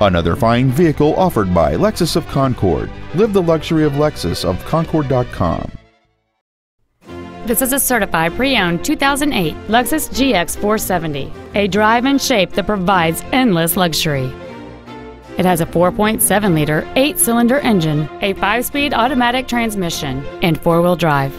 Another fine vehicle offered by Lexus of Concord. Live the luxury of Lexus of Concord.com. This is a certified pre-owned 2008 Lexus GX 470, a drive and shape that provides endless luxury. It has a 4.7-liter, 8-cylinder engine, a 5-speed automatic transmission, and 4-wheel drive.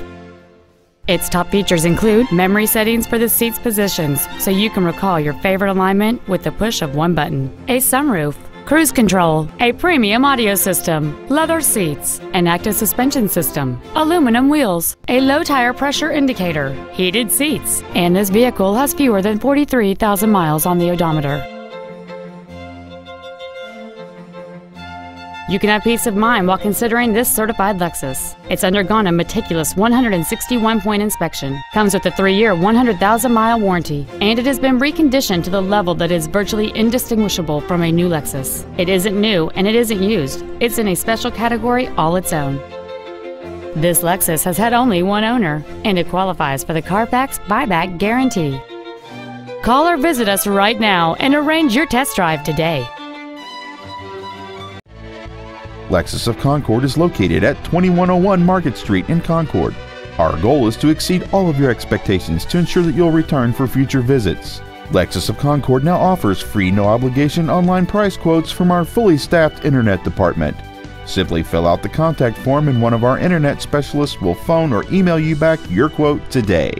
Its top features include memory settings for the seat's positions so you can recall your favorite alignment with the push of one button, a sunroof, cruise control, a premium audio system, leather seats, an active suspension system, aluminum wheels, a low tire pressure indicator, heated seats, and this vehicle has fewer than 43,000 miles on the odometer. You can have peace of mind while considering this certified Lexus. It's undergone a meticulous 161 point inspection, comes with a 3 year, 100,000 mile warranty, and it has been reconditioned to the level that is virtually indistinguishable from a new Lexus. It isn't new and it isn't used, it's in a special category all its own. This Lexus has had only one owner, and it qualifies for the Carfax buyback guarantee. Call or visit us right now and arrange your test drive today. Lexus of Concord is located at 2101 Market Street in Concord. Our goal is to exceed all of your expectations to ensure that you'll return for future visits. Lexus of Concord now offers free no obligation online price quotes from our fully staffed internet department. Simply fill out the contact form and one of our internet specialists will phone or email you back your quote today.